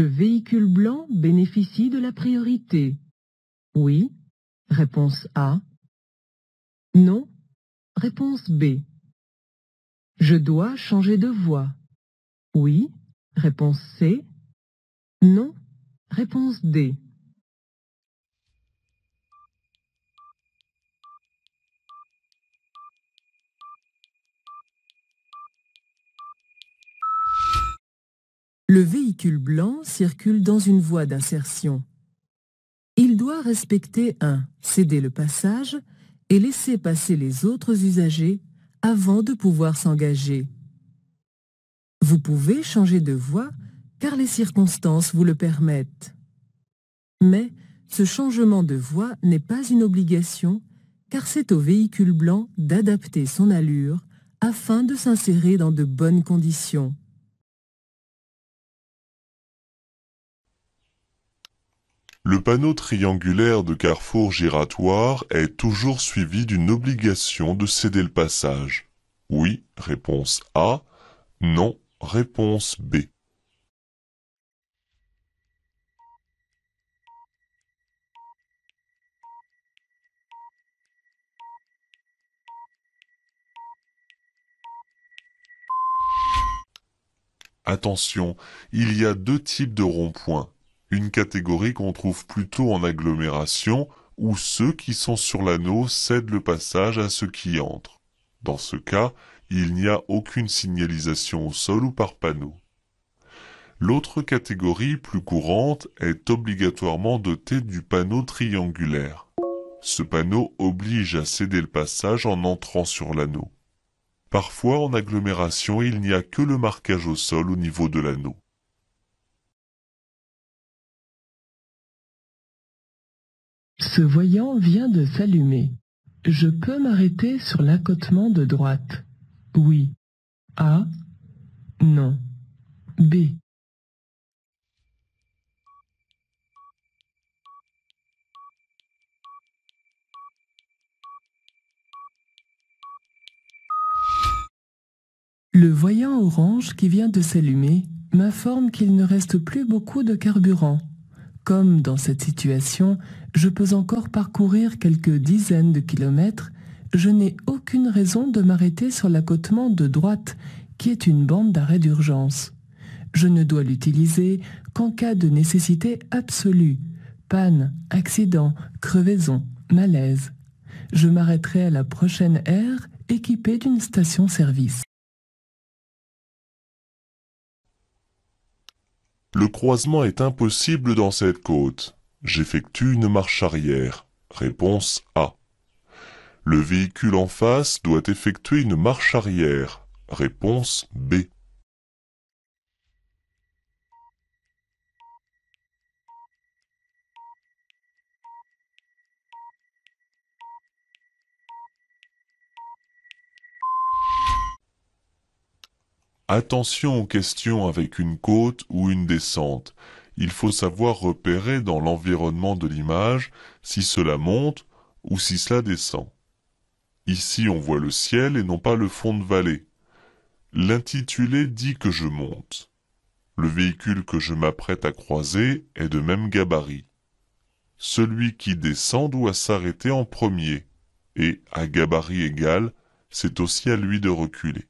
Le véhicule blanc bénéficie de la priorité. Oui. Réponse A. Non. Réponse B. Je dois changer de voie. Oui. Réponse C. Non. Réponse D. Le véhicule blanc circule dans une voie d'insertion. Il doit respecter un céder le passage et laisser passer les autres usagers avant de pouvoir s'engager. Vous pouvez changer de voie car les circonstances vous le permettent. Mais ce changement de voie n'est pas une obligation car c'est au véhicule blanc d'adapter son allure afin de s'insérer dans de bonnes conditions. Le panneau triangulaire de carrefour giratoire est toujours suivi d'une obligation de céder le passage. Oui, réponse A. Non, réponse B. Attention, il y a deux types de ronds-points une catégorie qu'on trouve plutôt en agglomération, où ceux qui sont sur l'anneau cèdent le passage à ceux qui entrent. Dans ce cas, il n'y a aucune signalisation au sol ou par panneau. L'autre catégorie plus courante est obligatoirement dotée du panneau triangulaire. Ce panneau oblige à céder le passage en entrant sur l'anneau. Parfois en agglomération il n'y a que le marquage au sol au niveau de l'anneau. Ce voyant vient de s'allumer. Je peux m'arrêter sur l'accotement de droite. Oui. A. Non. B. Le voyant orange qui vient de s'allumer m'informe qu'il ne reste plus beaucoup de carburant. Comme dans cette situation, je peux encore parcourir quelques dizaines de kilomètres, je n'ai aucune raison de m'arrêter sur l'accotement de droite, qui est une bande d'arrêt d'urgence. Je ne dois l'utiliser qu'en cas de nécessité absolue, panne, accident, crevaison, malaise. Je m'arrêterai à la prochaine aire équipée d'une station-service. Le croisement est impossible dans cette côte. J'effectue une marche arrière. Réponse A. Le véhicule en face doit effectuer une marche arrière. Réponse B. Attention aux questions avec une côte ou une descente. Il faut savoir repérer dans l'environnement de l'image si cela monte ou si cela descend. Ici on voit le ciel et non pas le fond de vallée. L'intitulé dit que je monte. Le véhicule que je m'apprête à croiser est de même gabarit. Celui qui descend doit s'arrêter en premier, et, à gabarit égal, c'est aussi à lui de reculer.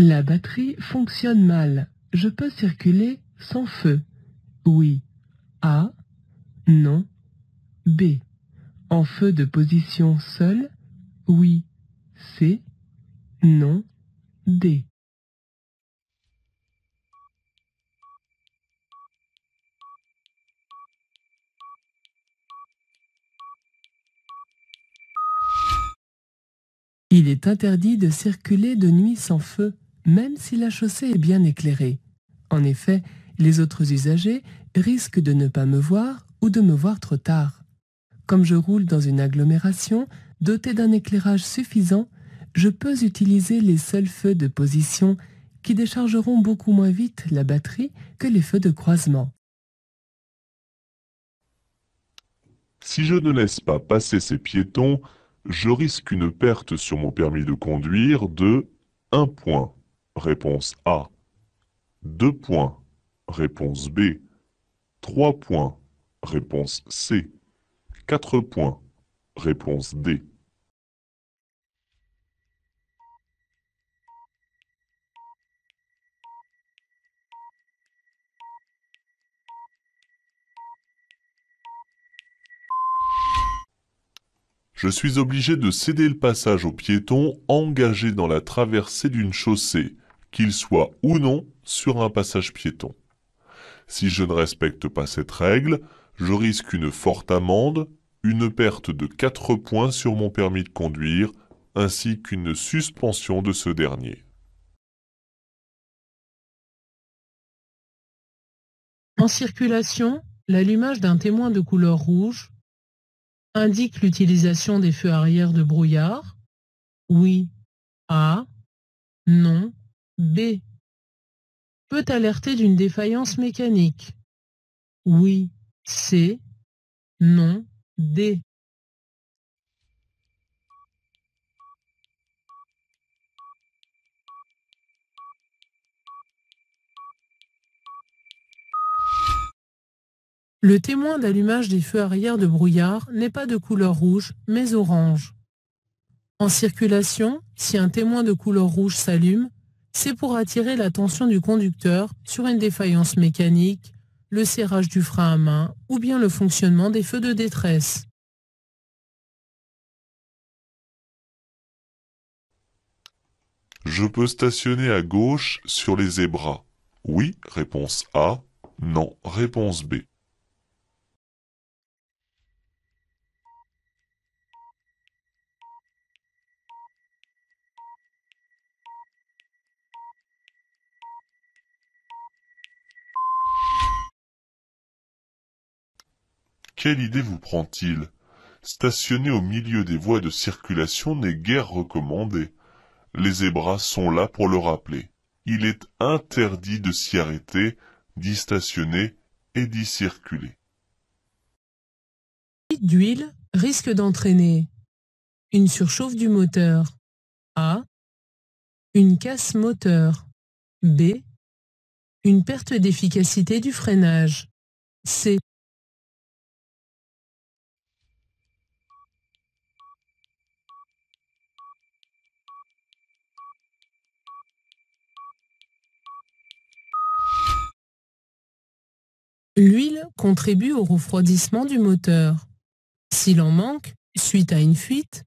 La batterie fonctionne mal. Je peux circuler sans feu. Oui. A. Non. B. En feu de position seul. Oui. C. Non. D. Il est interdit de circuler de nuit sans feu même si la chaussée est bien éclairée. En effet, les autres usagers risquent de ne pas me voir ou de me voir trop tard. Comme je roule dans une agglomération dotée d'un éclairage suffisant, je peux utiliser les seuls feux de position qui déchargeront beaucoup moins vite la batterie que les feux de croisement. Si je ne laisse pas passer ces piétons, Je risque une perte sur mon permis de conduire de 1 point. Réponse A. 2 points. Réponse B. 3 points. Réponse C. 4 points. Réponse D. Je suis obligé de céder le passage aux piétons engagés dans la traversée d'une chaussée, qu'il soit ou non sur un passage piéton. Si je ne respecte pas cette règle, je risque une forte amende, une perte de 4 points sur mon permis de conduire, ainsi qu'une suspension de ce dernier. En circulation, l'allumage d'un témoin de couleur rouge indique l'utilisation des feux arrière de brouillard Oui. A. Non. B. Peut alerter d'une défaillance mécanique Oui. C. Non. D. Le témoin d'allumage des feux arrière de brouillard n'est pas de couleur rouge, mais orange. En circulation, si un témoin de couleur rouge s'allume, c'est pour attirer l'attention du conducteur sur une défaillance mécanique, le serrage du frein à main ou bien le fonctionnement des feux de détresse. Je peux stationner à gauche sur les zébras. Oui, réponse A. Non, réponse B. Quelle idée vous prend-il? Stationner au milieu des voies de circulation n'est guère recommandé. Les zébras sont là pour le rappeler. Il est interdit de s'y arrêter, d'y stationner et d'y circuler. d'huile risque d'entraîner une surchauffe du moteur. A. Une casse moteur. B. Une perte d'efficacité du freinage. C. L'huile contribue au refroidissement du moteur. S'il en manque, suite à une fuite,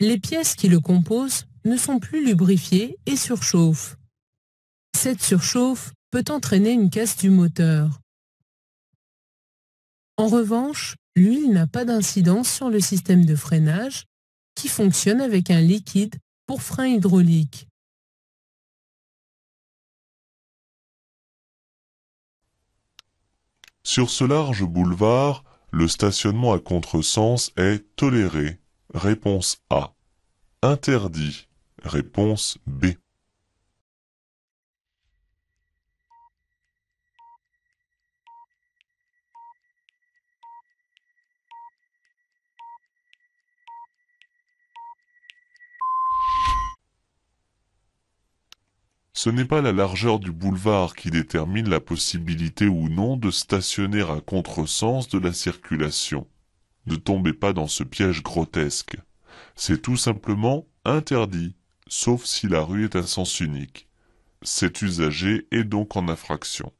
les pièces qui le composent ne sont plus lubrifiées et surchauffent. Cette surchauffe peut entraîner une casse du moteur. En revanche, l'huile n'a pas d'incidence sur le système de freinage qui fonctionne avec un liquide pour frein hydraulique. Sur ce large boulevard, le stationnement à contresens est toléré. Réponse A. Interdit. Réponse B. Ce n'est pas la largeur du boulevard qui détermine la possibilité ou non de stationner à contresens de la circulation. Ne tombez pas dans ce piège grotesque. C'est tout simplement interdit, sauf si la rue est un sens unique. Cet usager est donc en infraction.